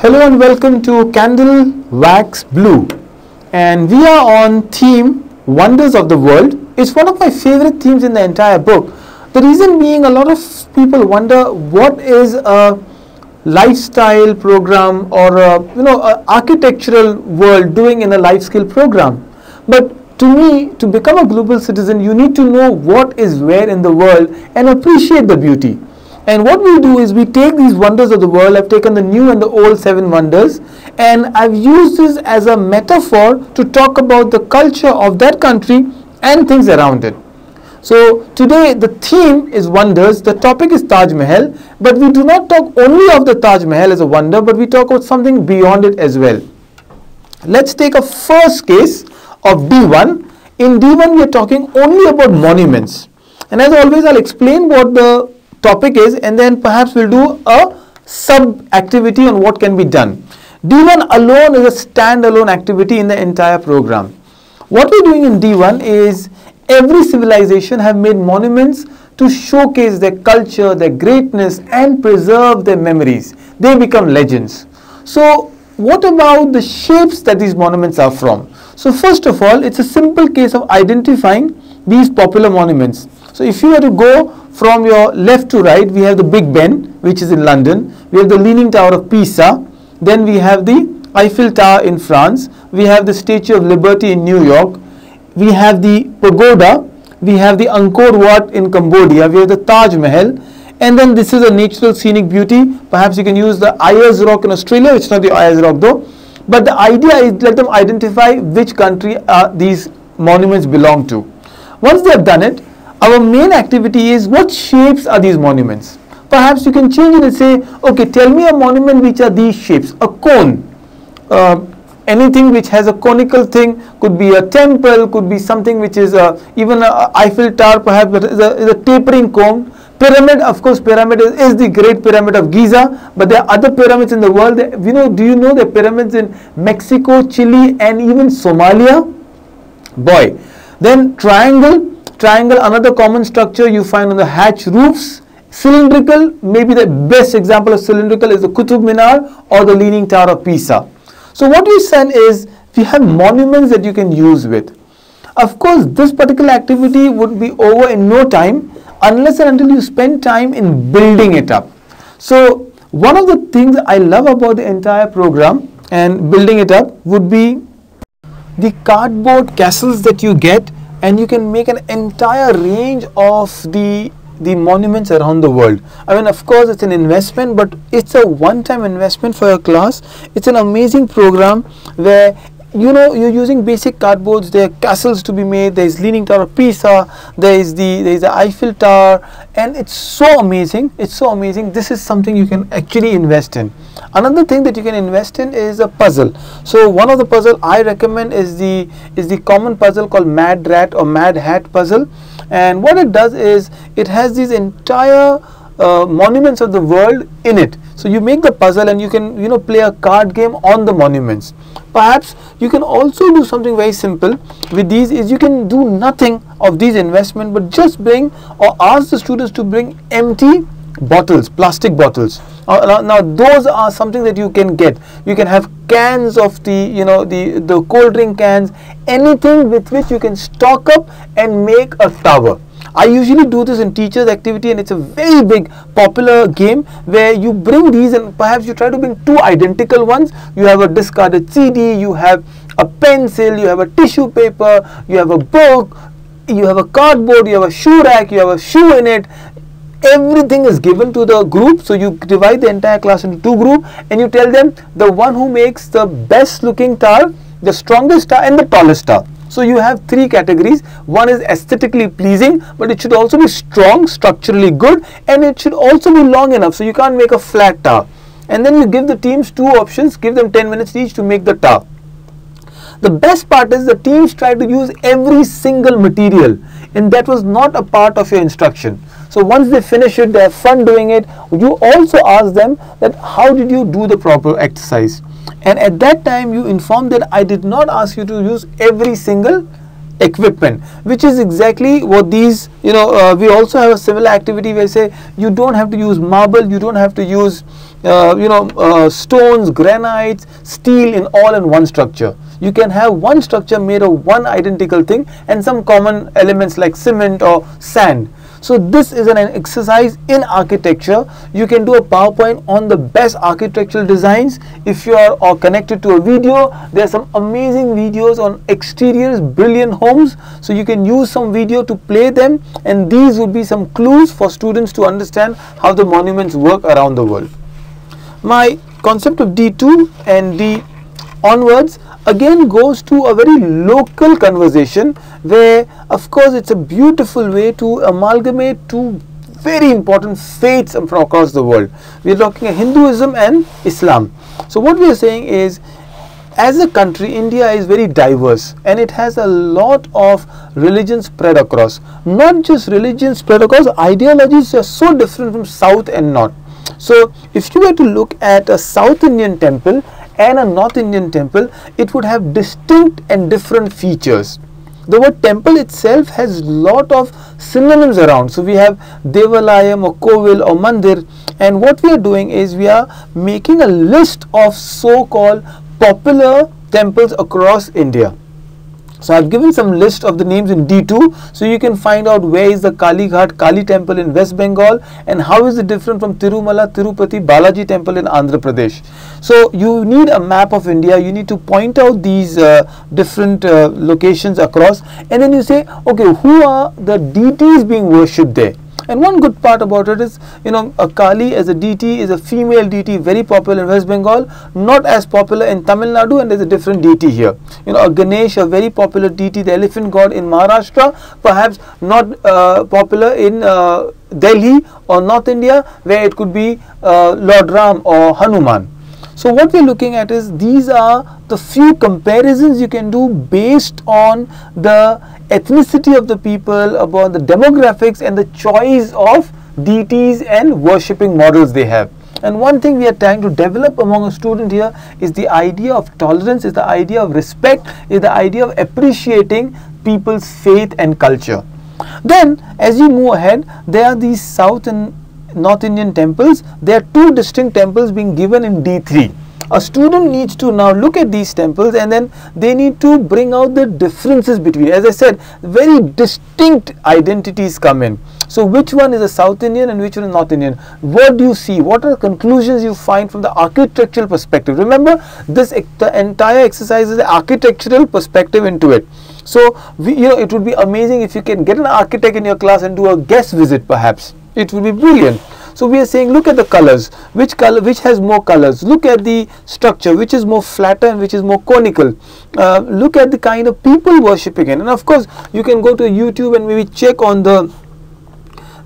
Hello and welcome to Candle Wax Blue. And we are on theme Wonders of the World. It's one of my favorite themes in the entire book. The reason being a lot of people wonder what is a lifestyle program or a, you know architectural world doing in a life skill program. But to me, to become a global citizen, you need to know what is where in the world and appreciate the beauty. And what we do is we take these wonders of the world, I've taken the new and the old seven wonders, and I've used this as a metaphor to talk about the culture of that country and things around it. So today the theme is wonders, the topic is Taj Mahal, but we do not talk only of the Taj Mahal as a wonder, but we talk about something beyond it as well. Let's take a first case of D1. In D1 we are talking only about monuments. And as always I'll explain what the topic is and then perhaps we'll do a sub activity on what can be done. D1 alone is a standalone activity in the entire program. What we're doing in D1 is every civilization have made monuments to showcase their culture, their greatness and preserve their memories. They become legends. So what about the shapes that these monuments are from? So first of all, it's a simple case of identifying these popular monuments. So if you were to go from your left to right, we have the Big Ben, which is in London. We have the Leaning Tower of Pisa. Then we have the Eiffel Tower in France. We have the Statue of Liberty in New York. We have the Pagoda. We have the Angkor Wat in Cambodia. We have the Taj Mahal. And then this is a natural scenic beauty. Perhaps you can use the Ayers Rock in Australia. It's not the Ayers Rock though. But the idea is let them identify which country uh, these monuments belong to. Once they have done it, our main activity is what shapes are these monuments. Perhaps you can change it and say, okay, tell me a monument which are these shapes. A cone, uh, anything which has a conical thing, could be a temple, could be something which is a, even a Eiffel Tower perhaps is a, is a tapering cone. Pyramid, of course, pyramid is, is, the great pyramid of Giza, but there are other pyramids in the world. You know, do you know the pyramids in Mexico, Chile, and even Somalia? Boy, then triangle, triangle another common structure you find on the hatch roofs. Cylindrical maybe the best example of cylindrical is the Qutub Minar or the Leaning Tower of Pisa. So what we said is we have monuments that you can use with. Of course this particular activity would be over in no time unless and until you spend time in building it up. So one of the things I love about the entire program and building it up would be the cardboard castles that you get and you can make an entire range of the the monuments around the world. I mean, of course, it's an investment, but it's a one-time investment for your class. It's an amazing program where you know you're using basic cardboards. There are castles to be made. There is leaning tower of pisa. There is the there is the eiffel tower. And it's so amazing. It's so amazing. This is something you can actually invest in. Another thing that you can invest in is a puzzle. So one of the puzzle i recommend is the is the common puzzle called mad rat or mad hat puzzle. And what it does is it has these entire uh, monuments of the world in it. So you make the puzzle and you can you know play a card game on the monuments. Perhaps you can also do something very simple. With these is you can do nothing of these investment but just bring or ask the students to bring empty bottles plastic bottles. Uh, now, those are something that you can get. You can have cans of the you know the the cold drink cans anything with which you can stock up and make a tower I usually do this in teachers activity and it's a very big popular game where you bring these and perhaps you try to bring two identical ones. You have a discarded CD, you have a pencil, you have a tissue paper, you have a book, you have a cardboard, you have a shoe rack, you have a shoe in it. Everything is given to the group. So you divide the entire class into two groups and you tell them the one who makes the best looking tower, the strongest tower and the tallest tower. So you have three categories. One is aesthetically pleasing, but it should also be strong, structurally good, and it should also be long enough. So you can't make a flat tower. And then you give the teams two options, give them 10 minutes each to make the tower. The best part is the teams try to use every single material and that was not a part of your instruction. So once they finish it, they have fun doing it. You also ask them that how did you do the proper exercise? and at that time you inform that I did not ask you to use every single equipment which is exactly what these you know uh, we also have a similar activity where say you don't have to use marble you don't have to use uh, you know uh, stones granites steel in all in one structure. You can have one structure made of one identical thing and some common elements like cement or sand so this is an exercise in architecture. You can do a PowerPoint on the best architectural designs. If you are or connected to a video, there are some amazing videos on exteriors, brilliant homes. So you can use some video to play them and these would be some clues for students to understand how the monuments work around the world. My concept of D2 and D onwards again goes to a very local conversation where of course it's a beautiful way to amalgamate two very important faiths from across the world. We are talking Hinduism and Islam. So what we are saying is as a country India is very diverse and it has a lot of religions spread across. Not just religions spread across, ideologies are so different from south and north. So if you were to look at a South Indian temple and a North Indian temple, it would have distinct and different features. The word temple itself has lot of synonyms around. So we have Devalayam or Kovil or Mandir and what we are doing is we are making a list of so-called popular temples across India. So I've given some list of the names in D2 so you can find out where is the Kali Ghat Kali temple in West Bengal and how is it different from Tirumala Tirupati Balaji temple in Andhra Pradesh. So you need a map of India. You need to point out these uh, different uh, locations across. And then you say okay who are the deities being worshipped there and one good part about it is, you know, a Kali as a deity is a female deity, very popular in West Bengal, not as popular in Tamil Nadu, and there's a different deity here. You know, a Ganesh, a very popular deity, the elephant god in Maharashtra, perhaps not uh, popular in uh, Delhi or North India, where it could be uh, Lord Ram or Hanuman. So what we're looking at is these are the few comparisons you can do based on the ethnicity of the people, about the demographics and the choice of deities and worshipping models they have. And one thing we are trying to develop among a student here is the idea of tolerance, is the idea of respect, is the idea of appreciating people's faith and culture. Then as you move ahead, there are these South and North Indian temples, there are two distinct temples being given in D3. A student needs to now look at these temples and then they need to bring out the differences between. As I said, very distinct identities come in. So which one is a South Indian and which one is North Indian? What do you see? What are the conclusions you find from the architectural perspective? Remember, this entire exercise is the architectural perspective into it. So, we, you know, it would be amazing if you can get an architect in your class and do a guest visit perhaps it will be brilliant. So we are saying look at the colors. Which color which has more colors? Look at the structure which is more flatter and which is more conical. Uh, look at the kind of people worshipping it. And of course you can go to youtube and maybe check on the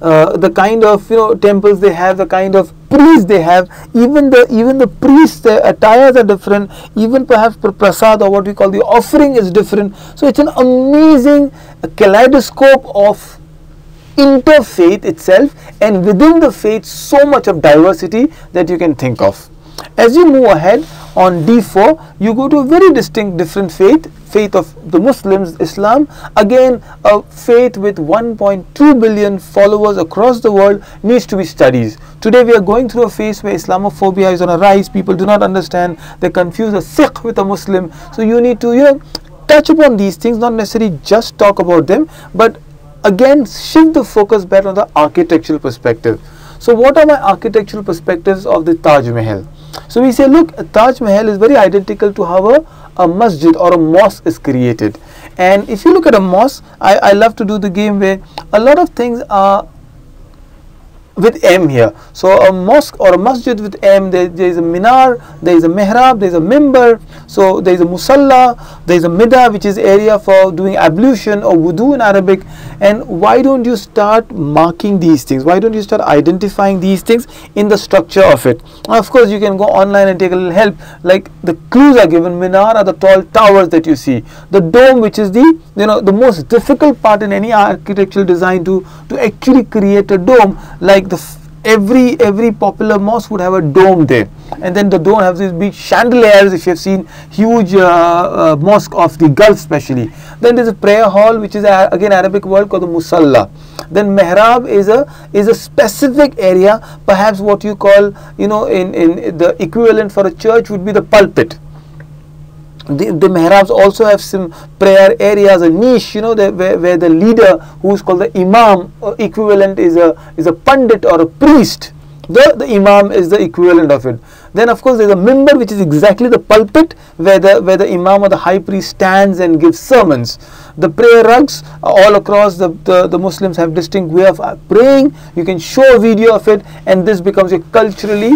uh, the kind of you know temples they have the kind of priests they have. Even the even the priests their attires are different. Even perhaps prasad or what we call the offering is different. So it's an amazing kaleidoscope of interfaith itself and within the faith so much of diversity that you can think of. As you move ahead on D4 you go to a very distinct different faith faith of the Muslims Islam again a faith with 1.2 billion followers across the world needs to be studied. Today we are going through a phase where Islamophobia is on a rise people do not understand they confuse a Sikh with a Muslim so you need to you know touch upon these things not necessarily just talk about them but again shift the focus back on the architectural perspective. So what are my architectural perspectives of the Taj Mahal? So we say look Taj Mahal is very identical to how a, a masjid or a mosque is created and if you look at a mosque I, I love to do the game where a lot of things are with M here. So a mosque or a masjid with M, there, there is a minar, there is a mihrab, there is a mimbar, so there is a musalla, there is a midah which is area for doing ablution or wudu in Arabic. And why don't you start marking these things? Why don't you start identifying these things in the structure of it? Of course, you can go online and take a little help. Like the clues are given. Minar are the tall towers that you see. The dome, which is the you know the most difficult part in any architectural design to to actually create a dome like like the every every popular mosque would have a dome there. And then the dome has these big chandeliers if you've seen huge uh, uh, mosque of the gulf especially then there's a prayer hall which is a, again arabic word called the musalla. Then mihrab is a is a specific area perhaps what you call you know in in the equivalent for a church would be the pulpit the, the mihrabs also have some prayer areas, a niche, you know, the, where, where the leader, who is called the imam, uh, equivalent is a is a pandit or a priest. The, the imam is the equivalent of it. Then of course there's a mimbar which is exactly the pulpit where the where the imam or the high priest stands and gives sermons. The prayer rugs all across the, the, the Muslims have distinct way of uh, praying. You can show a video of it and this becomes a culturally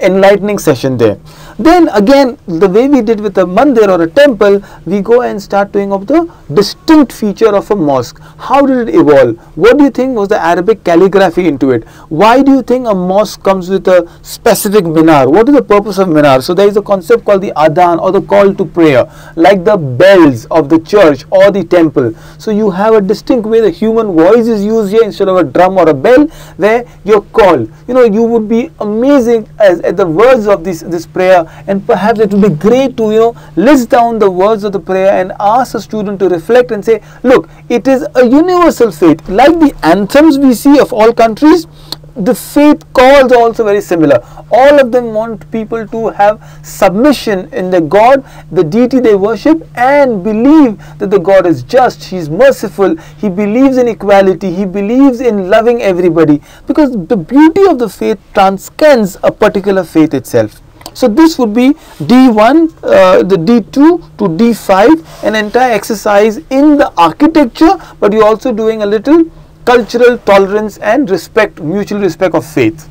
enlightening session there. Then again, the way we did with a mandir or a temple, we go and start doing of the distinct feature of a mosque. How did it evolve? What do you think was the Arabic calligraphy into it? Why do you think a mosque comes with a specific minar? What is the purpose of minar? So there is a concept called the adhan or the call to prayer, like the bells of the church or the temple. So you have a distinct way the human voice is used here instead of a drum or a bell, where your call. You know, you would be amazing as at the words of this this prayer and perhaps it would be great to you know list down the words of the prayer and ask a student to reflect and say look it is a universal faith like the anthems we see of all countries the faith calls are also very similar. All of them want people to have submission in the God, the deity they worship, and believe that the God is just, He is merciful, He believes in equality, He believes in loving everybody. Because the beauty of the faith transcends a particular faith itself. So this would be D1, uh, the D2 to D5, an entire exercise in the architecture, but you're also doing a little cultural tolerance and respect, mutual respect of faith.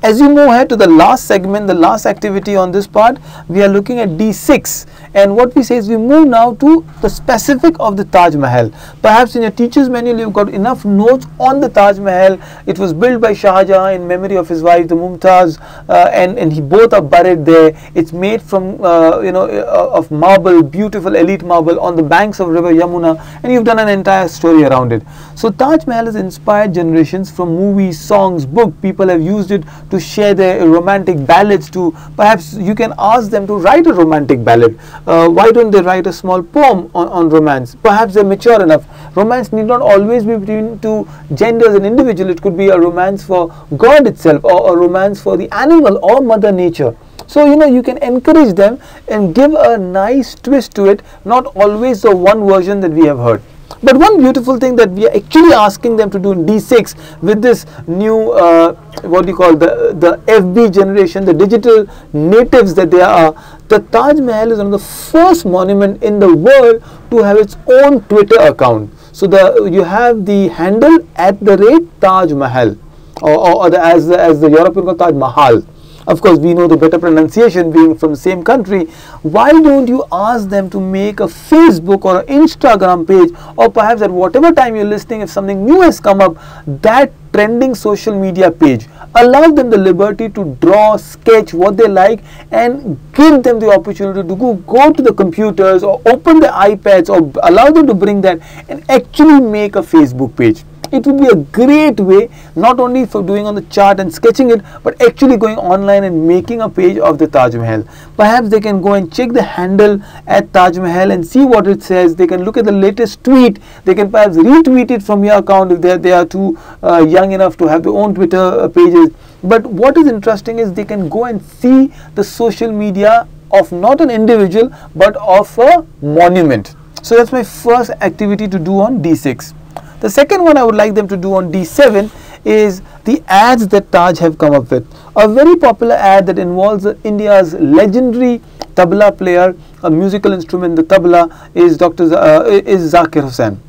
As you move ahead to the last segment, the last activity on this part, we are looking at D6 and what we say is we move now to the specific of the Taj Mahal. Perhaps in your teacher's manual you've got enough notes on the Taj Mahal. It was built by Shah Jahan in memory of his wife, the Mumtaz, uh, and, and he both are buried there. It's made from, uh, you know, uh, of marble, beautiful elite marble on the banks of river Yamuna and you've done an entire story around it. So Taj Mahal has inspired generations from movies, songs, book. People have used it to share their romantic ballads to perhaps you can ask them to write a romantic ballad uh, why don't they write a small poem on, on romance? Perhaps they're mature enough. Romance need not always be between two genders and individual. It could be a romance for God itself or a romance for the animal or mother nature. So, you know, you can encourage them and give a nice twist to it, not always the one version that we have heard. But one beautiful thing that we are actually asking them to do in D6 with this new, uh, what do you call the the FB generation, the digital natives that they are, the Taj Mahal is one of the first monument in the world to have its own Twitter account. So the you have the handle at the rate Taj Mahal, or, or, or the, as the, as the European call Taj Mahal. Of course, we know the better pronunciation being from same country. Why don't you ask them to make a Facebook or Instagram page, or perhaps at whatever time you're listening, if something new has come up, that trending social media page. Allow them the liberty to draw, sketch what they like, and give them the opportunity to go, go to the computers or open the iPads or allow them to bring that and actually make a Facebook page it would be a great way not only for doing on the chart and sketching it but actually going online and making a page of the Taj Mahal. Perhaps they can go and check the handle at Taj Mahal and see what it says. They can look at the latest tweet. They can perhaps retweet it from your account if they they are too uh, young enough to have their own Twitter uh, pages. But what is interesting is they can go and see the social media of not an individual but of a monument. So that's my first activity to do on D6. The second one I would like them to do on D7 is the ads that Taj have come up with. A very popular ad that involves India's legendary tabla player, a musical instrument, the tabla, is Dr. Z uh, is Zakir Hussain.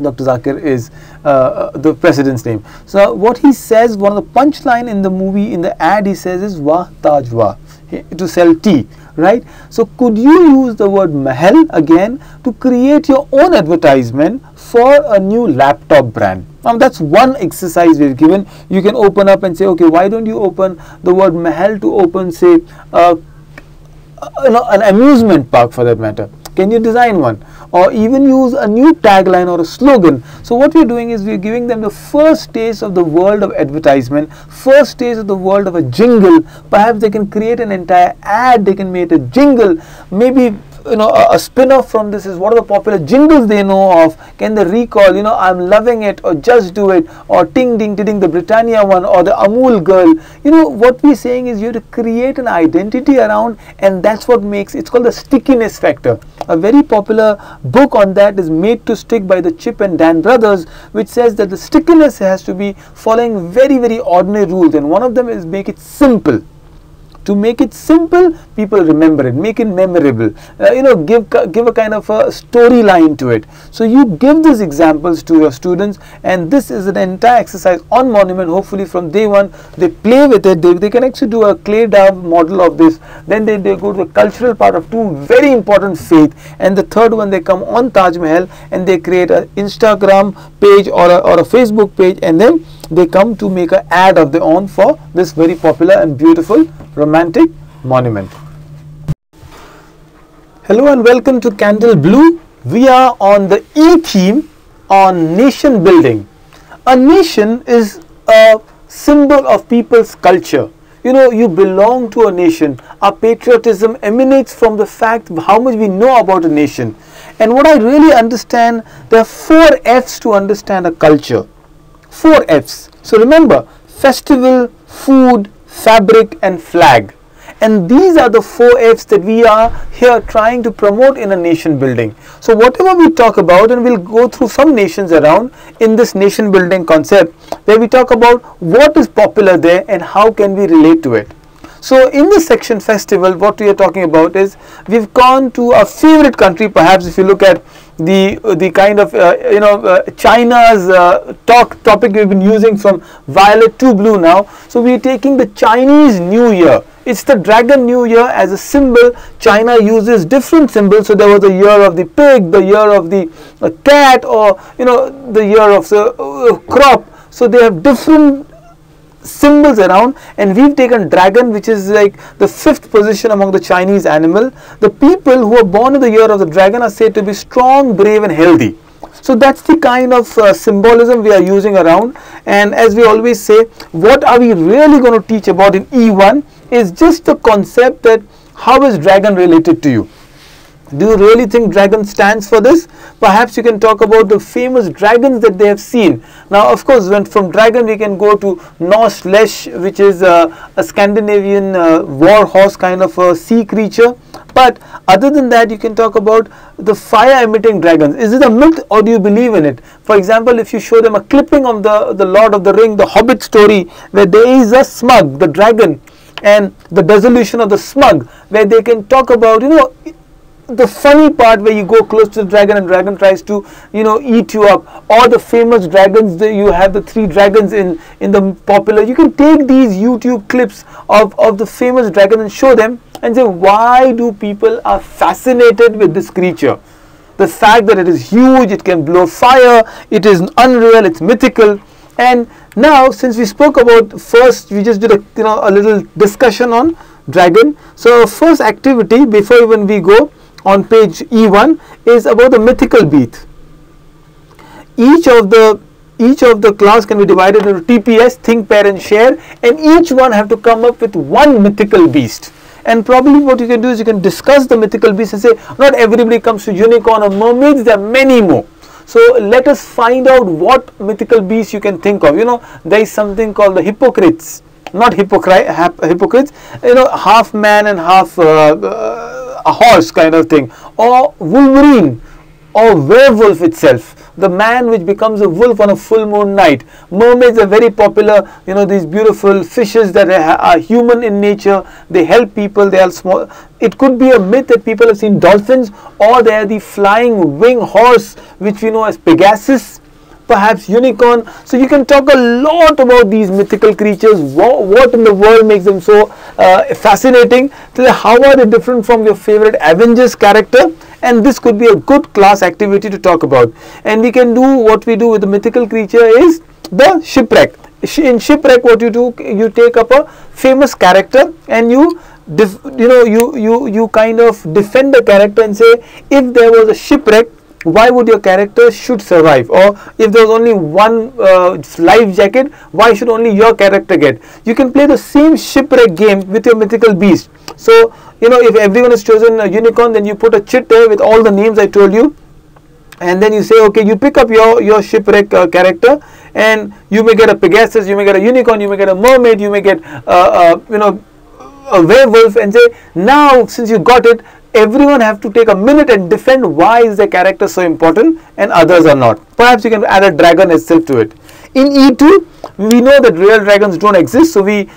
Dr. Zakir is uh, uh, the president's name. So what he says, one of the punchline in the movie, in the ad, he says is Wah Taj Wah to sell tea right? So could you use the word mahal again to create your own advertisement for a new laptop brand? Now that's one exercise we've given. You can open up and say okay why don't you open the word mahal to open say uh, you know an amusement park for that matter Can you design one? Or even use a new tagline or a slogan. So what we're doing is we're giving them the first taste of the world of advertisement, first taste of the world of a jingle. Perhaps they can create an entire ad, they can make a jingle, maybe you know a, a spin-off from this is what are the popular jingles they know of. Can they recall you know i'm loving it or just do it or ting ding ding the britannia one or the amul girl. You know what we're saying is you have to create an identity around and that's what makes it's called the stickiness factor. A very popular book on that is made to stick by the chip and dan brothers which says that the stickiness has to be following very very ordinary rules and one of them is make it simple to make it simple people remember it. Make it memorable. Uh, you know give give a kind of a storyline to it. So you give these examples to your students and this is an entire exercise on monument. Hopefully from day one they play with it. They, they can actually do a clay dove model of this. Then they, they go to the cultural part of two very important faith. And the third one they come on Taj Mahal and they create an Instagram page or a, or a Facebook page and then they come to make an ad of their own for this very popular and beautiful romantic monument. Hello and welcome to Candle Blue. We are on the E theme on nation building. A nation is a symbol of people's culture. You know, you belong to a nation. Our patriotism emanates from the fact how much we know about a nation. And what I really understand, there are four F's to understand a culture four F's. So remember festival, food, fabric and flag. And these are the four F's that we are here trying to promote in a nation building. So whatever we talk about and we'll go through some nations around in this nation building concept where we talk about what is popular there and how can we relate to it. So in this section festival what we are talking about is we've gone to a favorite country perhaps if you look at the the kind of uh, you know uh, China's uh, talk topic we've been using from violet to blue now. So we're taking the Chinese New Year. It's the Dragon New Year as a symbol. China uses different symbols. So there was the year of the pig, the year of the uh, cat, or you know the year of the uh, crop. So they have different symbols around and we've taken dragon which is like the fifth position among the Chinese animal. The people who are born in the year of the dragon are said to be strong, brave and healthy. So that's the kind of uh, symbolism we are using around and as we always say what are we really going to teach about in E1 is just the concept that how is dragon related to you do you really think dragon stands for this? Perhaps you can talk about the famous dragons that they have seen. Now, of course, when from dragon we can go to Norse Lesh, which is a Scandinavian uh, war horse kind of a sea creature. But other than that, you can talk about the fire emitting dragons. Is it a myth or do you believe in it? For example, if you show them a clipping of the, the Lord of the Ring, the Hobbit story, where there is a Smaug, the dragon, and the Desolation of the Smaug, where they can talk about, you know, the funny part where you go close to the dragon and dragon tries to you know eat you up. Or the famous dragons that you have the three dragons in in the popular. You can take these youtube clips of of the famous dragon and show them and say why do people are fascinated with this creature? The fact that it is huge it can blow fire it is unreal it's mythical. And now since we spoke about first we just did a you know a little discussion on dragon. So first activity before even we go on page E1 is about the mythical beast. Each of the each of the class can be divided into TPS, think, pair and share and each one have to come up with one mythical beast. And probably what you can do is you can discuss the mythical beast and say not everybody comes to unicorn or mermaids, there are many more. So let us find out what mythical beast you can think of. You know, there is something called the hypocrites, not hypocrite, hypocrites, you know, half man and half uh, uh, a horse kind of thing. Or Wolverine or werewolf itself. The man which becomes a wolf on a full moon night. Mermaids are very popular you know these beautiful fishes that are human in nature. They help people they are small. It could be a myth that people have seen dolphins or they are the flying wing horse which we know as pegasus perhaps unicorn. So you can talk a lot about these mythical creatures, what, what in the world makes them so uh, fascinating, how are they different from your favorite Avengers character and this could be a good class activity to talk about. And we can do what we do with the mythical creature is the shipwreck. In shipwreck what you do, you take up a famous character and you you know you you you kind of defend the character and say if there was a shipwreck why would your character should survive? Or if there was only one uh, life jacket why should only your character get? You can play the same shipwreck game with your mythical beast. So you know if everyone has chosen a unicorn then you put a chit there with all the names i told you. And then you say okay you pick up your your shipwreck uh, character and you may get a pegasus you may get a unicorn you may get a mermaid you may get uh, uh, you know a werewolf and say now since you got it everyone have to take a minute and defend why is the character so important and others are not. Perhaps you can add a dragon itself to it. In e2 we know that real dragons don't exist so we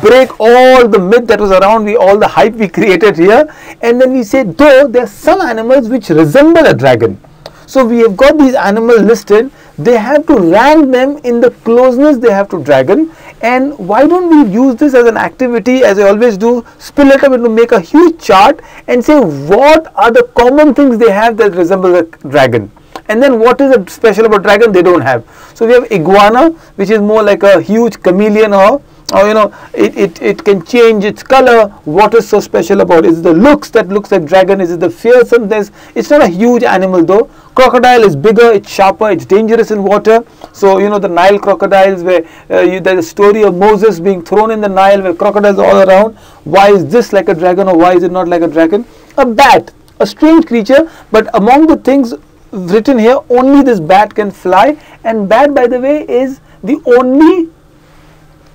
break all the myth that was around we all the hype we created here and then we say though there are some animals which resemble a dragon. So we have got these animals listed. They have to rank them in the closeness they have to dragon and why don't we use this as an activity as I always do spill it up into make a huge chart and say what are the common things they have that resemble a dragon and then what is special about dragon? They don't have. So we have iguana which is more like a huge chameleon or or you know it, it, it can change its color. What is so special about it is the looks that looks like dragon. Is it the fearsomeness it's not a huge animal though. Crocodile is bigger it's sharper it's dangerous in water. So you know the nile crocodiles where uh, you, there's a story of moses being thrown in the nile where crocodiles are all around. Why is this like a dragon or why is it not like a dragon? A bat a strange creature but among the things written here only this bat can fly. And bat by the way is the only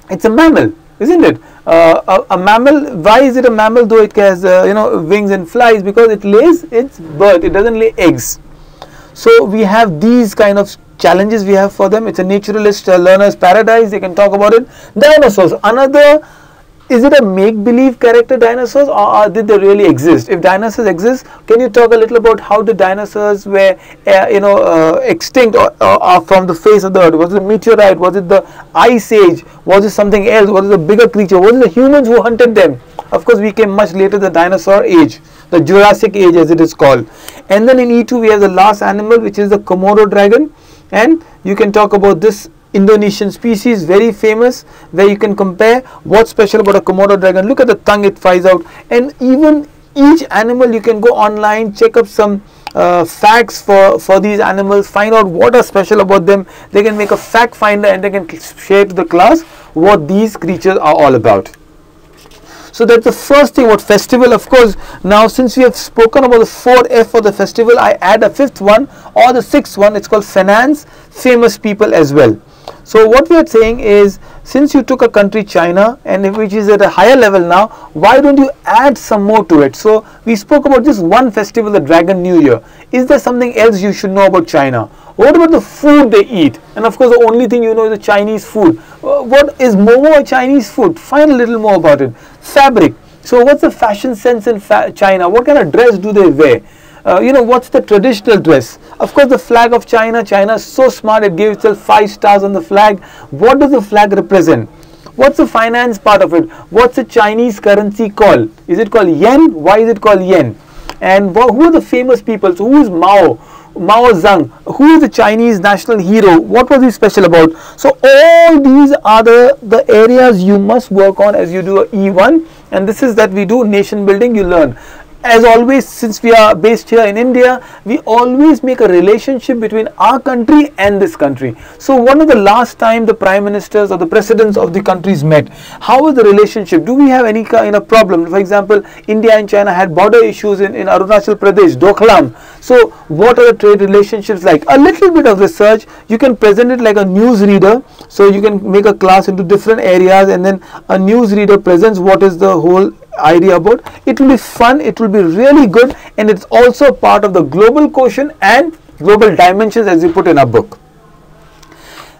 it's a mammal isn't it? Uh, a, a, mammal why is it a mammal though it has uh, you know wings and flies? Because it lays its birth it doesn't lay eggs. So we have these kind of challenges we have for them. It's a naturalist uh, learner's paradise they can talk about it. Dinosaurs another is it a make-believe character dinosaurs or, or, did they really exist? If dinosaurs exist, can you talk a little about how the dinosaurs were, uh, you know, uh, extinct or, or, from the face of the earth? Was it a meteorite? Was it the ice age? Was it something else? Was it a bigger creature? Was it the humans who hunted them? Of course, we came much later the dinosaur age, the Jurassic age as it is called. And then in E2 we have the last animal which is the Komodo dragon and you can talk about this Indonesian species, very famous, where you can compare what's special about a Komodo dragon. Look at the tongue it flies out, and even each animal you can go online, check up some uh, facts for, for these animals, find out what are special about them. They can make a fact finder and they can share to the class what these creatures are all about. So that's the first thing what festival of course now since we have spoken about the 4F for the festival I add a fifth one or the sixth one it's called finance famous people as well. So what we are saying is since you took a country China and which is at a higher level now why don't you add some more to it? So we spoke about this one festival the Dragon New Year. Is there something else you should know about China? What about the food they eat? And of course the only thing you know is the Chinese food. Uh, what is a Chinese food? Find a little more about it. Fabric. So what's the fashion sense in fa China? What kind of dress do they wear uh, you know what's the traditional dress? Of course the flag of China China is so smart it gave itself five stars on the flag. What does the flag represent? What's the finance part of it? What's the Chinese currency called? Is it called yen? Why is it called yen? And who are the famous people? So who is Mao? Mao Zedong, who is the Chinese national hero? What was he special about? So all these are the, the areas you must work on as you do a E1 and this is that we do nation building you learn as always since we are based here in India we always make a relationship between our country and this country. So one of the last time the prime ministers or the presidents of the countries met how is the relationship? Do we have any kind of problem? For example India and China had border issues in, in Arunachal Pradesh Doklam. So what are the trade relationships like? A little bit of research. You can present it like a news reader. So you can make a class into different areas and then a news reader presents what is the whole idea about. It will be fun it will be really good and it's also part of the global quotient and global dimensions as we put in our book.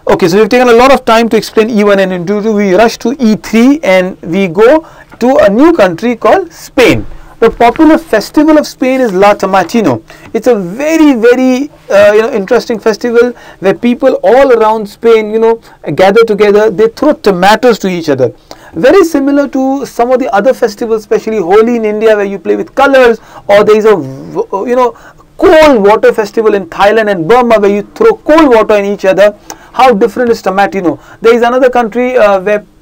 Okay so we've taken a lot of time to explain e1 and e2 we rush to e3 and we go to a new country called spain the popular festival of Spain is La Tomatina. It's a very, very uh, you know interesting festival where people all around Spain, you know, gather together. They throw tomatoes to each other very similar to some of the other festivals especially Holi in India where you play with colors or there is a you know cold water festival in Thailand and Burma where you throw cold water in each other how different is Tomatina there is another country uh, where uh,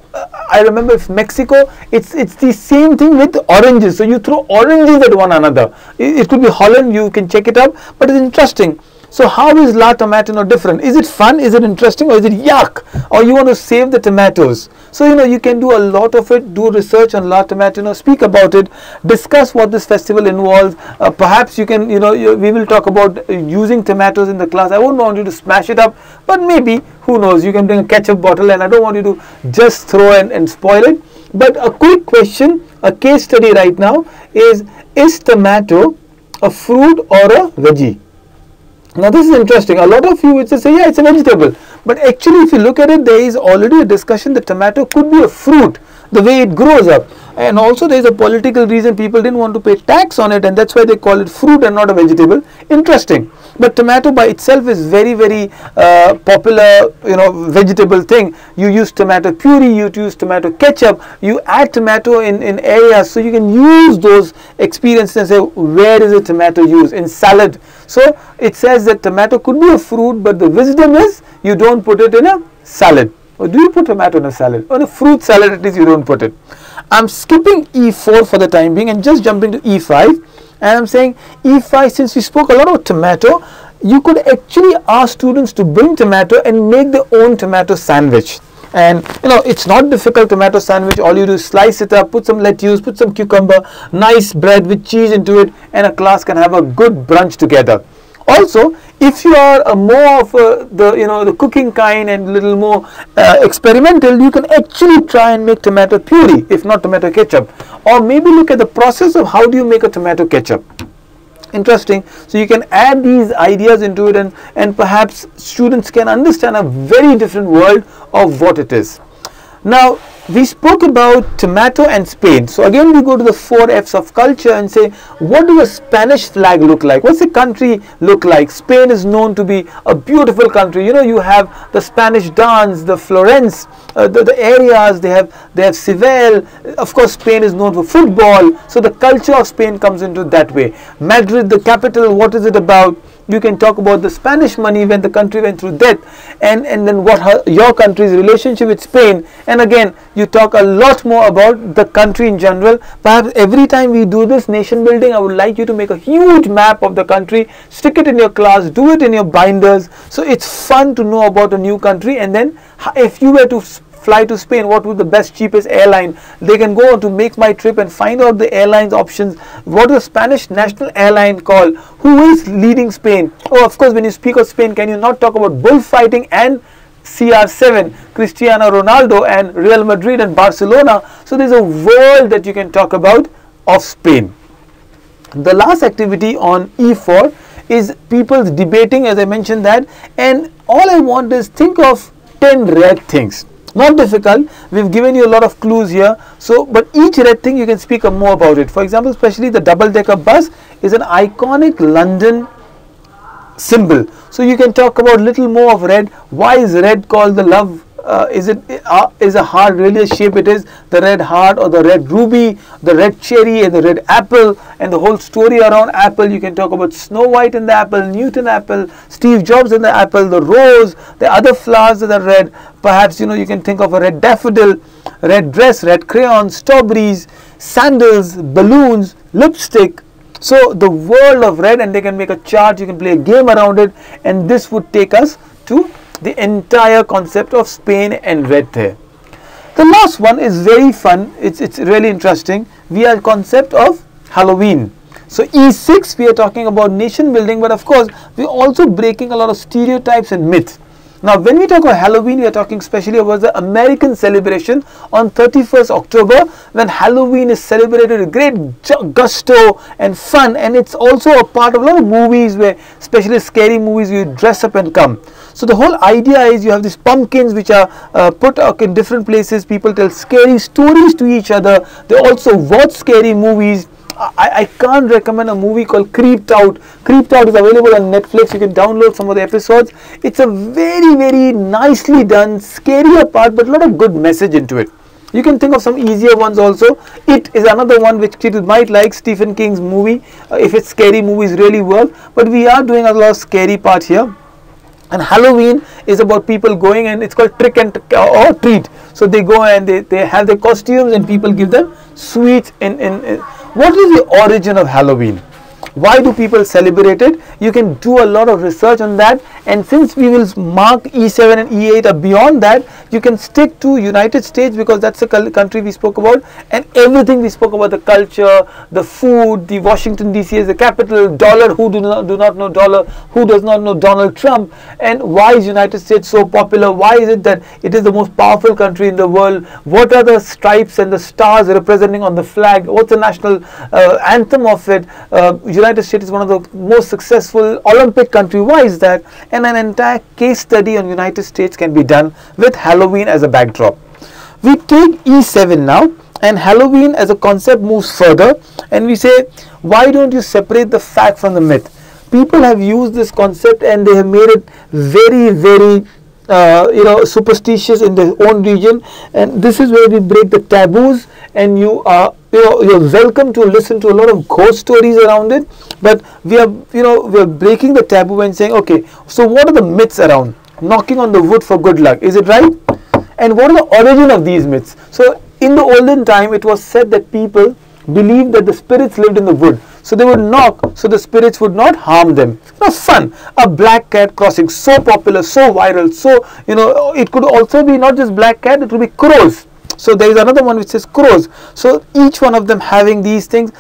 I remember if Mexico, it's it's the same thing with oranges. So you throw oranges at one another. It, it could be Holland. You can check it up, but it's interesting. So how is La Tomatina different? Is it fun? Is it interesting? Or is it yuck? Or you want to save the tomatoes? So you know you can do a lot of it. Do research on La Tomatina. Speak about it. Discuss what this festival involves. Uh, perhaps you can you know you, we will talk about using tomatoes in the class. I won't want you to smash it up, but maybe who knows? You can bring a ketchup bottle, and I don't want you to just throw and, and spoil it. But a quick question, a case study right now is: Is tomato a fruit or a veggie? Now this is interesting. A lot of you would say, yeah, it's a vegetable. But actually, if you look at it, there is already a discussion that tomato could be a fruit, the way it grows up. And also there is a political reason people didn't want to pay tax on it and that's why they call it fruit and not a vegetable. Interesting. But tomato by itself is very, very uh, popular, you know, vegetable thing. You use tomato puree, you use tomato ketchup, you add tomato in, in areas so you can use those experiences and say, where is the tomato used? In salad. So it says that tomato could be a fruit, but the wisdom is you don't put it in a salad. Or do you put tomato in a salad? On a fruit salad, at least you don't put it. I'm skipping E4 for the time being and just jumping to E5 and I'm saying E5 since we spoke a lot about tomato you could actually ask students to bring tomato and make their own tomato sandwich. And you know it's not difficult tomato sandwich. All you do is slice it up put some lettuce put some cucumber nice bread with cheese into it and a class can have a good brunch together also if you are a more of the you know the cooking kind and little more uh, experimental you can actually try and make tomato puree if not tomato ketchup. Or maybe look at the process of how do you make a tomato ketchup. Interesting. So you can add these ideas into it and and perhaps students can understand a very different world of what it is now we spoke about tomato and Spain. So again we go to the four F's of culture and say what does a Spanish flag look like? What's the country look like? Spain is known to be a beautiful country. You know you have the Spanish dance, the Florence, uh, the, the areas they have they have Seville. Of course Spain is known for football. So the culture of Spain comes into that way. Madrid the capital, what is it about? You can talk about the Spanish money when the country went through debt and, and then what her, your country's relationship with Spain. And again you talk a lot more about the country in general. Perhaps every time we do this nation building I would like you to make a huge map of the country. Stick it in your class. Do it in your binders. So it's fun to know about a new country. And then if you were to fly to Spain, what would the best cheapest airline? They can go to MakeMyTrip and find out the airlines options. What is the Spanish national airline called? Who is leading Spain? Oh, of course, when you speak of Spain, can you not talk about bullfighting and CR7, Cristiano Ronaldo and Real Madrid and Barcelona. So there's a world that you can talk about of Spain. The last activity on E4 is people's debating as I mentioned that and all I want is think of 10 red things not difficult. We've given you a lot of clues here. So but each red thing you can speak more about it. For example especially the double decker bus is an iconic london symbol. So you can talk about little more of red. Why is red called the love uh, is it uh, is a heart really a shape? It is the red heart or the red ruby the red cherry and the red apple and the whole story around apple. You can talk about snow white and the apple newton apple steve jobs and the apple the rose the other flowers that are red. Perhaps you know you can think of a red daffodil red dress red crayon strawberries sandals balloons lipstick. So the world of red and they can make a chart. You can play a game around it and this would take us to the entire concept of Spain and red there. The last one is very fun. It's, it's really interesting. We are concept of Halloween. So E6 we are talking about nation building but of course we are also breaking a lot of stereotypes and myths. Now, when we talk about Halloween, we are talking especially about the American celebration on 31st October when Halloween is celebrated with great gusto and fun, and it's also a part of a lot of movies where, especially scary movies, you dress up and come. So the whole idea is you have these pumpkins which are uh, put up in different places. People tell scary stories to each other. They also watch scary movies I, I can't recommend a movie called Creeped Out. Creeped Out is available on Netflix. You can download some of the episodes. It's a very, very nicely done, scarier part, but a lot of good message into it. You can think of some easier ones also. It is another one which people might like Stephen King's movie. Uh, if it's scary, movies really work. But we are doing a lot of scary part here. and Halloween is about people going and it's called trick and or treat. So they go and they, they have their costumes and people give them sweets. In, in what is the origin of Halloween? Why do people celebrate it? You can do a lot of research on that and since we will mark E7 and E8 are beyond that, you can stick to United States because that's the country we spoke about and everything we spoke about the culture, the food, the Washington DC as the capital, dollar, who do not, do not know dollar, who does not know Donald Trump and why is United States so popular? Why is it that it is the most powerful country in the world? What are the stripes and the stars representing on the flag? What's the national uh, anthem of it? Uh, United States is one of the most successful Olympic country. Why is that? And an entire case study on United States can be done with Halloween as a backdrop. We take E7 now and Halloween as a concept moves further and we say why don't you separate the fact from the myth? People have used this concept and they have made it very very uh, you know superstitious in their own region and this is where we break the taboos and you are you know you're welcome to listen to a lot of ghost stories around it but we are you know we're breaking the taboo and saying okay so what are the myths around knocking on the wood for good luck is it right and what are the origin of these myths so in the olden time it was said that people believed that the spirits lived in the wood so they would knock so the spirits would not harm them. Was fun. A black cat crossing, so popular, so viral, so, you know, it could also be not just black cat, it could be crows. So there is another one which says crows. So each one of them having these things.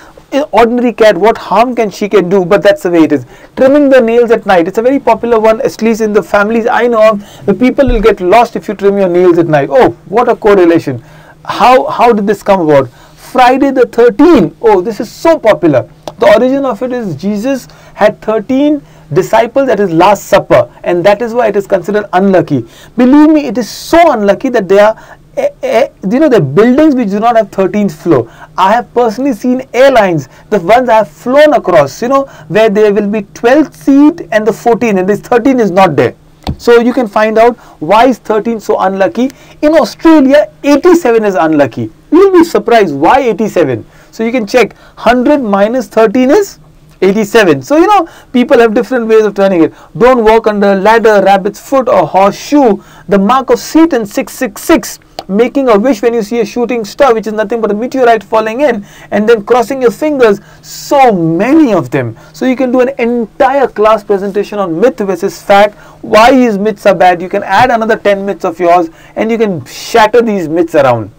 ordinary cat, what harm can she can do? But that's the way it is. Trimming the nails at night. It's a very popular one, at least in the families I know of. The people will get lost if you trim your nails at night. Oh, what a correlation. How, how did this come about? Friday the 13th. Oh, this is so popular. The origin of it is Jesus had 13 disciples at his last supper and that is why it is considered unlucky. Believe me, it is so unlucky that they are Eh, eh, you know the buildings which do not have 13th floor i have personally seen airlines the ones i have flown across you know where there will be 12th seat and the 14 and this 13 is not there. So you can find out why is 13 so unlucky. In australia 87 is unlucky. You will be surprised why 87 so you can check 100 minus 13 is 87. So you know people have different ways of turning it. Don't walk under a ladder, rabbit's foot or horseshoe. The mark of Satan 666 making a wish when you see a shooting star which is nothing but a meteorite falling in and then crossing your fingers so many of them so you can do an entire class presentation on myth versus fact why these myths are bad you can add another 10 myths of yours and you can shatter these myths around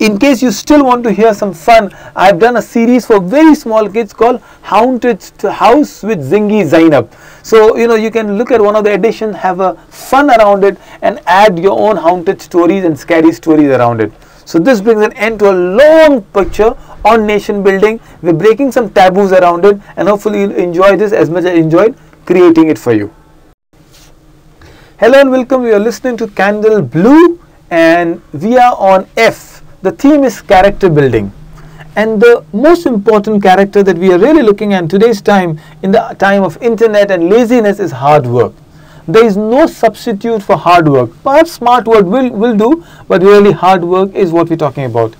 in case you still want to hear some fun, I've done a series for very small kids called Haunted House with Zingy Zainab. So, you know, you can look at one of the editions, have a fun around it and add your own haunted stories and scary stories around it. So this brings an end to a long picture on nation building. We're breaking some taboos around it and hopefully you'll enjoy this as much as I enjoyed creating it for you. Hello and welcome. We are listening to Candle Blue and we are on F the theme is character building. And the most important character that we are really looking at in today's time, in the time of internet and laziness, is hard work. There is no substitute for hard work. Perhaps smart work will, will do, but really hard work is what we're talking about.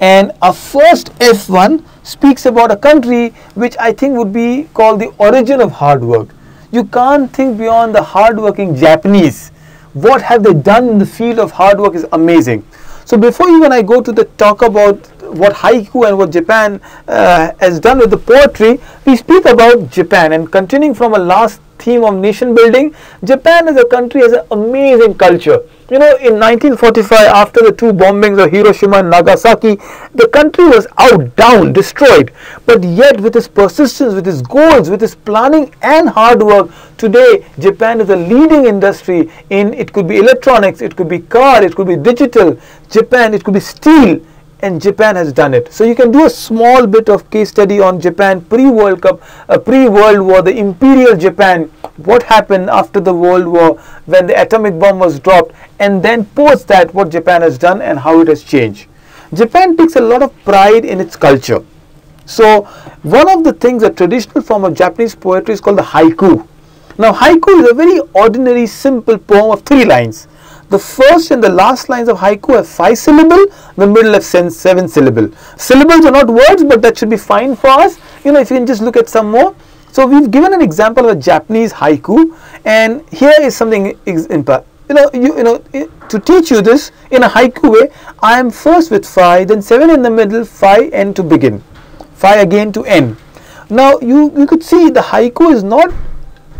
And our first F1 speaks about a country which I think would be called the origin of hard work. You can't think beyond the hardworking Japanese. What have they done in the field of hard work is amazing. So before even I go to the talk about what haiku and what Japan uh, has done with the poetry, we speak about Japan and continuing from a last theme of nation building, Japan as a country has an amazing culture. You know, in 1945, after the two bombings of Hiroshima and Nagasaki, the country was out, down, destroyed. But yet, with its persistence, with its goals, with its planning and hard work, today Japan is a leading industry in it could be electronics, it could be car, it could be digital. Japan, it could be steel and Japan has done it. So you can do a small bit of case study on Japan pre-World Cup, uh, pre-World War, the Imperial Japan, what happened after the World War when the atomic bomb was dropped and then post that what Japan has done and how it has changed. Japan takes a lot of pride in its culture. So one of the things, a traditional form of Japanese poetry is called the haiku. Now haiku is a very ordinary simple poem of three lines the first and the last lines of haiku have five syllable, the middle have seven syllable. Syllables are not words, but that should be fine for us. You know, if you can just look at some more. So we've given an example of a Japanese haiku and here is something in part. you know you, you know to teach you this in a haiku way I am first with phi then 7 in the middle phi n to begin phi again to n. Now you, you could see the haiku is not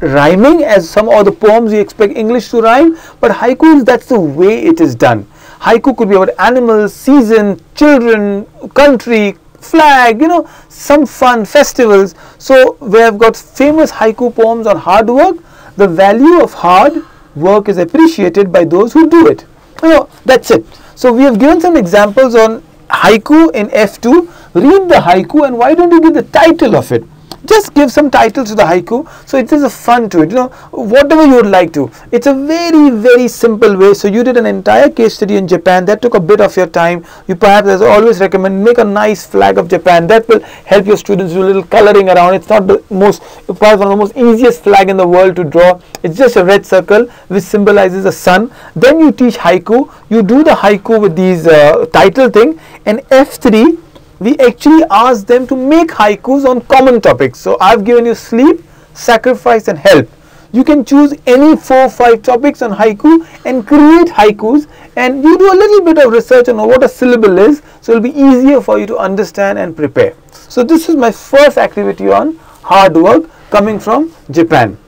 rhyming as some other poems you expect English to rhyme but haiku is that's the way it is done. Haiku could be about animals, season, children, country, flag, you know, some fun festivals. So we have got famous haiku poems on hard work. The value of hard work is appreciated by those who do it. You know, that's it. So we have given some examples on haiku in F2. Read the haiku and why don't you give the title of it? Just give some title to the haiku so it is a fun to it you know whatever you would like to. It's a very very simple way. So you did an entire case study in Japan. That took a bit of your time. You perhaps as I always recommend make a nice flag of Japan. That will help your students do a little coloring around. It's not the most perhaps one of the most easiest flag in the world to draw. It's just a red circle which symbolizes the sun. Then you teach haiku. You do the haiku with these uh, title thing. And F3 we actually ask them to make haikus on common topics. So I've given you sleep, sacrifice and help. You can choose any four five topics on haiku and create haikus and you do a little bit of research on what a syllable is so it'll be easier for you to understand and prepare. So this is my first activity on hard work coming from Japan.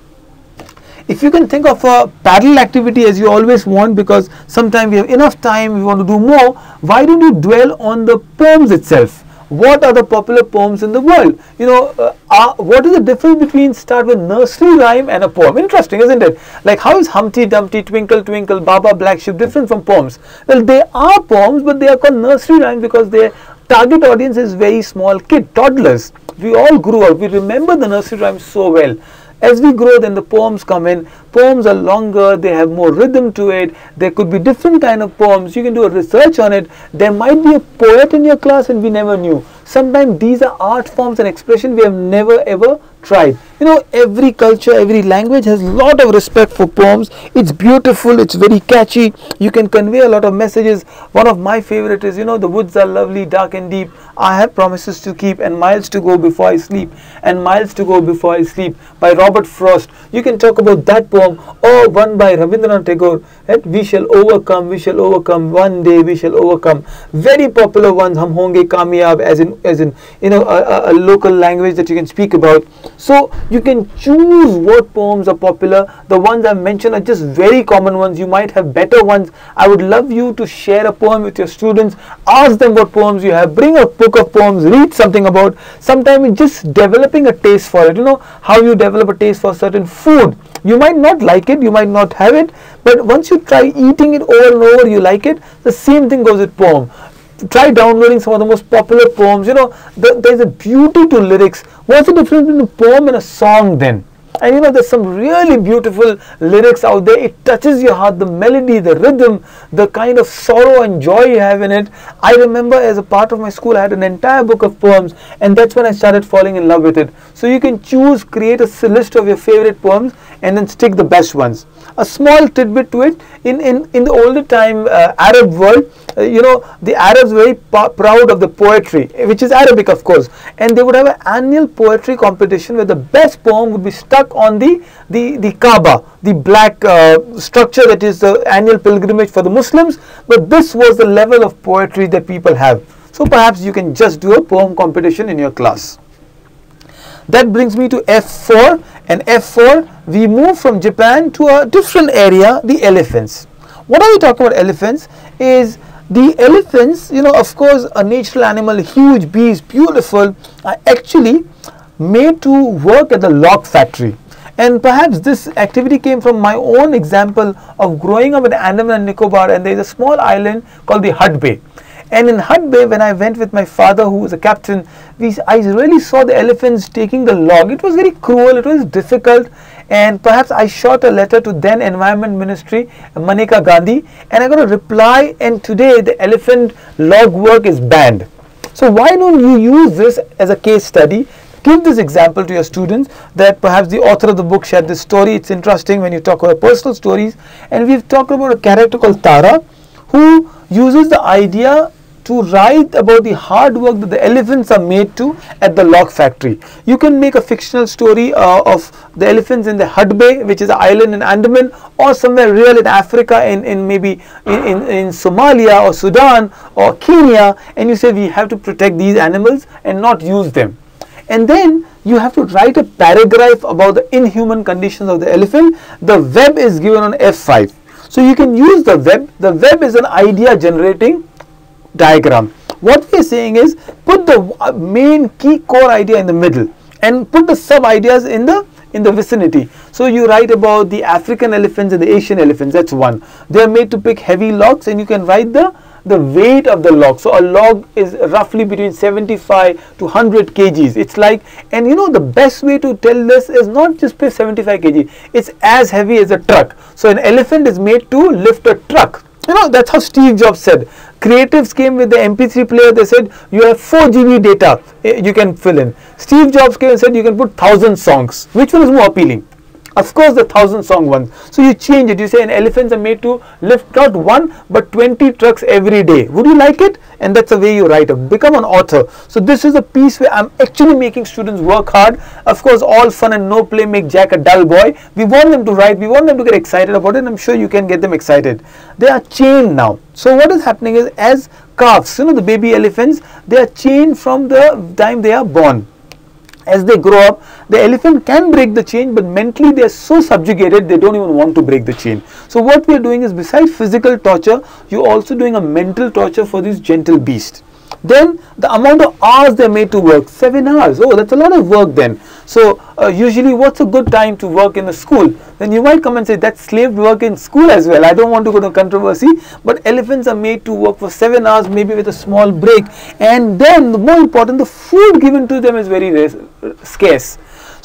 If you can think of a parallel activity as you always want because sometimes we have enough time, we want to do more, why don't you dwell on the poems itself? What are the popular poems in the world? You know, uh, uh, what is the difference between start with nursery rhyme and a poem? Interesting, isn't it? Like how is Humpty Dumpty, Twinkle Twinkle, Baba Black Sheep different from poems? Well, they are poems, but they are called nursery rhyme because their target audience is very small kid, toddlers. We all grew up. We remember the nursery rhyme so well. As we grow, then the poems come in. Poems are longer, they have more rhythm to it. There could be different kind of poems. You can do a research on it. There might be a poet in your class and we never knew. Sometimes these are art forms and expression we have never ever tried. You know, every culture, every language has a lot of respect for poems. It's beautiful, it's very catchy. You can convey a lot of messages. One of my favorite is, you know, the woods are lovely, dark and deep. I have promises to keep and miles to go before I sleep and miles to go before I sleep by Robert Frost. You can talk about that poem oh, or one by Rabindranath Tagore. Right? We shall overcome, we shall overcome, one day we shall overcome. Very popular ones, Hum Honge Kamyab as in, as in you know, a, a local language that you can speak about. So you can choose what poems are popular. The ones I've mentioned are just very common ones. You might have better ones. I would love you to share a poem with your students. Ask them what poems you have. Bring a book of poems. Read something about. Sometimes just developing a taste for it. You know how you develop a taste for certain food. You might not like it. You might not have it. But once you try eating it over and over, you like it. The same thing goes with poem try downloading some of the most popular poems. You know, the, there's a beauty to lyrics. What's the difference between a poem and a song then? And you know, there's some really beautiful lyrics out there. It touches your heart, the melody, the rhythm, the kind of sorrow and joy you have in it. I remember as a part of my school, I had an entire book of poems, and that's when I started falling in love with it. So you can choose, create a list of your favorite poems, and then stick the best ones. A small tidbit to it in, in, in the older time uh, Arab world, you know, the Arabs were very proud of the poetry, which is Arabic, of course, and they would have an annual poetry competition where the best poem would be stuck on the the the Kaaba, the black uh, structure that is the annual pilgrimage for the Muslims. But this was the level of poetry that people have. So perhaps you can just do a poem competition in your class. That brings me to F4 and F4 we move from Japan to a different area the elephants. What are we talking about elephants is the elephants, you know, of course, a natural animal, huge beast, beautiful, are actually made to work at the log factory. And perhaps this activity came from my own example of growing up in Andaman and Nicobar, and there is a small island called the Hut Bay. And in Hut Bay, when I went with my father, who was a captain, we, I really saw the elephants taking the log. It was very cruel, it was difficult, and perhaps I shot a letter to then Environment Ministry, Maneka Gandhi, and I got a reply. And today the elephant log work is banned. So why don't you use this as a case study? Give this example to your students that perhaps the author of the book shared this story. It's interesting when you talk about personal stories. And we've talked about a character called Tara who uses the idea to write about the hard work that the elephants are made to at the log factory. You can make a fictional story uh, of the elephants in the Hut Bay, which is an island in Andaman, or somewhere real in Africa, in, in maybe in, in, in Somalia or Sudan or Kenya, and you say we have to protect these animals and not use them. And then you have to write a paragraph about the inhuman conditions of the elephant. The web is given on F5. So you can use the web. The web is an idea generating diagram. What we are saying is put the uh, main key core idea in the middle and put the sub ideas in the in the vicinity. So you write about the African elephants and the Asian elephants. That's one. They are made to pick heavy logs, and you can write the the weight of the log. So a log is roughly between 75 to 100 kgs. It's like, and you know, the best way to tell this is not just pay 75 kg. It's as heavy as a truck. So an elephant is made to lift a truck. You know, that's how Steve Jobs said. Creatives came with the MP3 player. They said you have 4 GB data eh, you can fill in. Steve Jobs came and said you can put 1000 songs. Which one is more appealing? Of course, the thousand song one. So you change it. You say an elephants are made to lift not one but 20 trucks every day. Would you like it? And that's the way you write it. Become an author. So this is a piece where I'm actually making students work hard. Of course, all fun and no play make Jack a dull boy. We want them to write. We want them to get excited about it. And I'm sure you can get them excited. They are chained now. So what is happening is as calves, you know, the baby elephants, they are chained from the time they are born as they grow up, the elephant can break the chain, but mentally they are so subjugated they don't even want to break the chain. So what we are doing is besides physical torture, you're also doing a mental torture for this gentle beast. Then the amount of hours they're made to work, 7 hours. Oh, that's a lot of work then. So uh, usually what's a good time to work in the school? Then you might come and say that's slave work in school as well. I don't want to go to controversy, but elephants are made to work for 7 hours maybe with a small break. And then the more important, the food given to them is very scarce.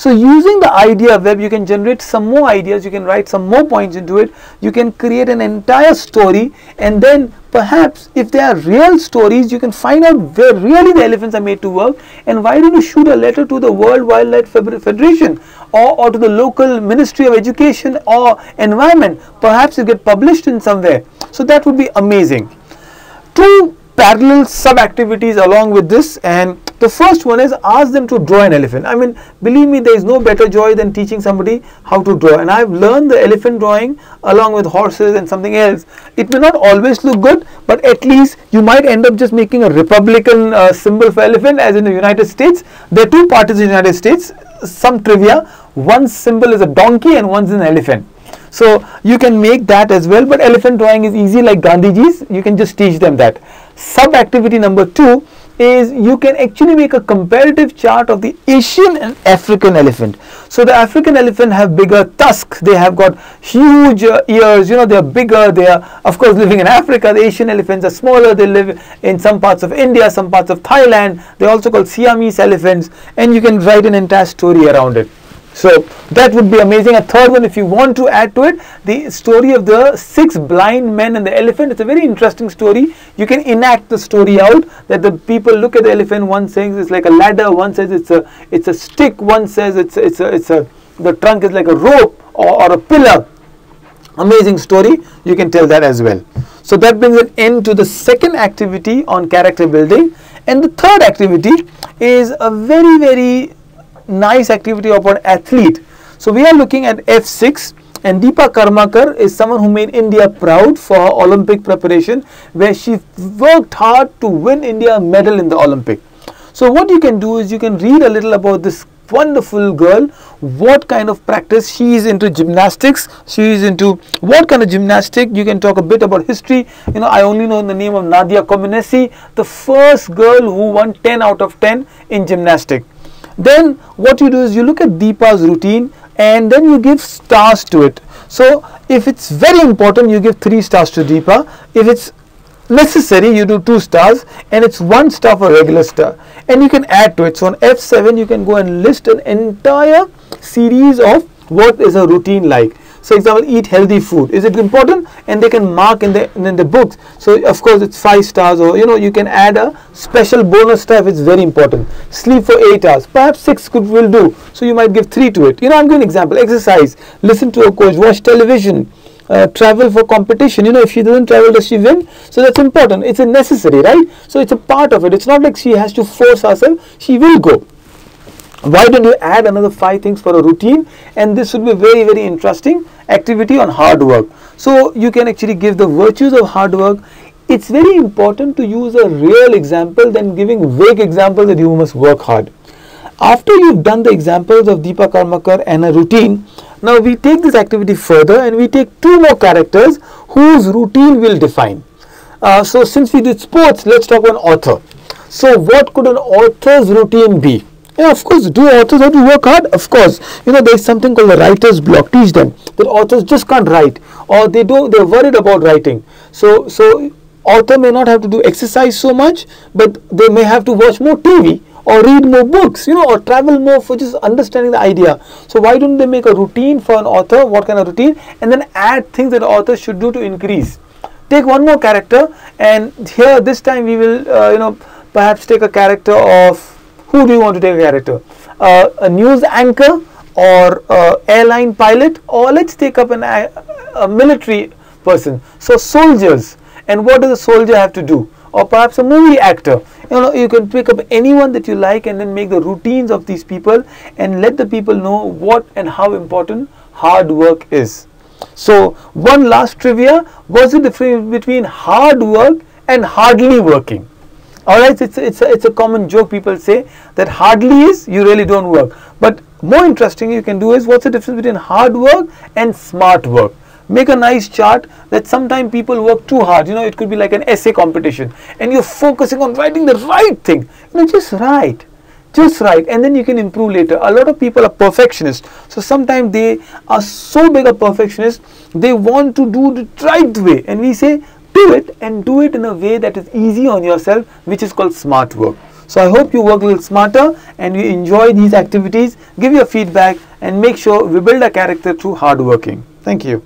So using the idea web, you can generate some more ideas, you can write some more points into it, you can create an entire story and then perhaps if they are real stories, you can find out where really the elephants are made to work and why don't you shoot a letter to the World Wildlife Federation or, or to the local Ministry of Education or Environment, perhaps you get published in somewhere. So that would be amazing. Two parallel sub activities along with this and the first one is ask them to draw an elephant. I mean, believe me, there is no better joy than teaching somebody how to draw. And I've learned the elephant drawing along with horses and something else. It may not always look good, but at least you might end up just making a Republican uh, symbol for elephant, as in the United States. There are two parties in the United States. Some trivia: one symbol is a donkey and one's an elephant. So you can make that as well. But elephant drawing is easy, like Gandhiji's. You can just teach them that. Sub activity number two is you can actually make a comparative chart of the Asian and African elephant. So the African elephant have bigger tusks, they have got huge uh, ears, you know, they are bigger, they are of course living in Africa. The Asian elephants are smaller, they live in some parts of India, some parts of Thailand. They are also called Siamese elephants and you can write an entire story around it. So that would be amazing. A third one, if you want to add to it, the story of the six blind men and the elephant. It's a very interesting story. You can enact the story out that the people look at the elephant. One says it's like a ladder. One says it's a it's a stick. One says it's it's a it's a the trunk is like a rope or, or a pillar. Amazing story. You can tell that as well. So that brings an end to the second activity on character building. And the third activity is a very very nice activity of an athlete. So we are looking at F6 and Deepa Karmakar is someone who made India proud for her Olympic preparation where she worked hard to win India a medal in the Olympic. So what you can do is you can read a little about this wonderful girl what kind of practice she is into gymnastics she is into what kind of gymnastic you can talk a bit about history you know i only know the name of nadia comaneci the first girl who won 10 out of 10 in gymnastics then what you do is you look at Deepa's routine and then you give stars to it. So if it's very important, you give three stars to Deepa. If it's necessary, you do two stars and it's one star for regular star. And you can add to it. So on F7, you can go and list an entire series of what is a routine like so example eat healthy food. Is it important? And they can mark in the in the books. So of course it's five stars or you know you can add a special bonus stuff. It's very important. Sleep for eight hours. Perhaps six could will do. So you might give three to it. You know i'm giving example. Exercise. Listen to a coach. Watch television. Uh, travel for competition. You know, if she doesn't travel, does she win? So that's important. It's a necessary, right? So it's a part of it. It's not like she has to force herself. She will go why don't you add another five things for a routine? And this would be very very interesting activity on hard work. So you can actually give the virtues of hard work. It's very important to use a real example than giving vague examples that you must work hard. After you've done the examples of Deepa Karmakar and a routine now we take this activity further and we take two more characters whose routine will define. Uh, so since we did sports let's talk about author. So what could an author's routine be yeah, of course, do authors have to work hard? Of course. You know, there's something called the writer's block. Teach them that authors just can't write or they do they're worried about writing. So so author may not have to do exercise so much, but they may have to watch more TV or read more books, you know, or travel more for just understanding the idea. So why don't they make a routine for an author? What kind of routine? And then add things that authors should do to increase. Take one more character, and here this time we will, uh, you know, perhaps take a character of who do you want to take a character? Uh, a news anchor or uh, airline pilot or let's take up an, a military person. So soldiers and what does a soldier have to do? Or perhaps a movie actor. You know, you can pick up anyone that you like and then make the routines of these people and let the people know what and how important hard work is. So one last trivia, what's the difference between hard work and hardly working? Alright, it's, it's, a, it's a common joke people say that hardly is you really don't work. But more interesting you can do is what's the difference between hard work and smart work. Make a nice chart that sometimes people work too hard. You know, it could be like an essay competition and you're focusing on writing the right thing. You know, just write just right and then you can improve later a lot of people are perfectionists so sometimes they are so big a perfectionist they want to do the right way and we say do it and do it in a way that is easy on yourself which is called smart work. So I hope you work a little smarter and you enjoy these activities, give your feedback and make sure we build a character through hard working. Thank you.